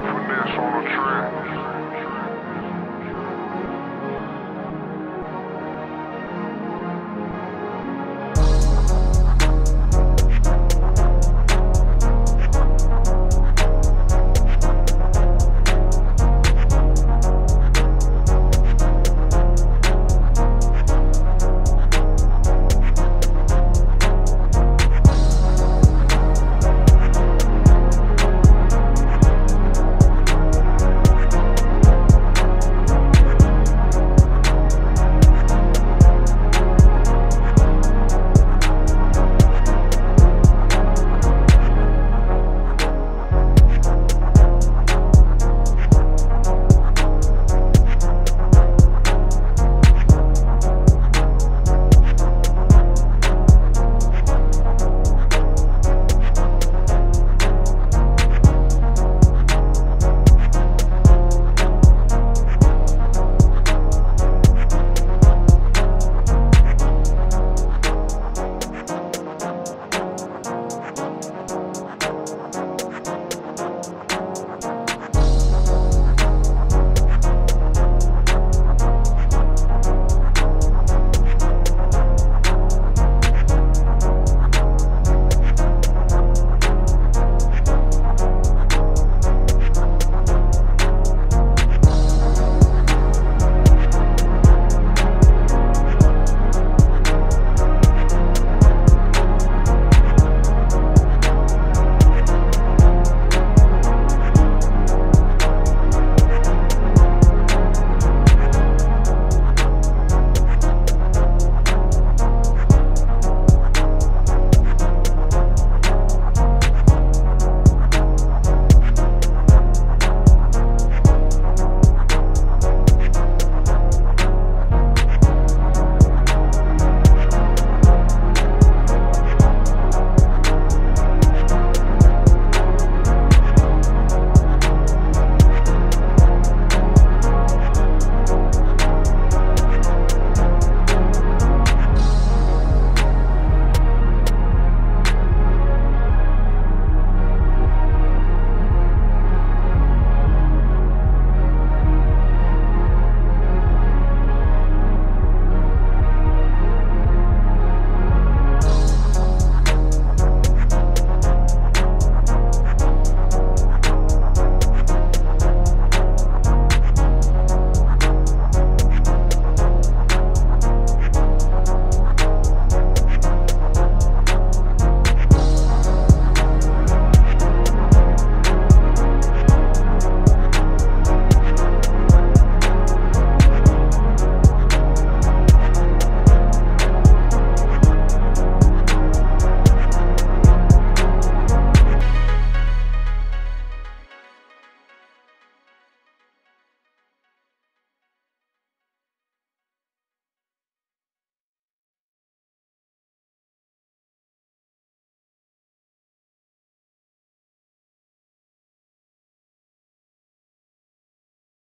Finesse on the track.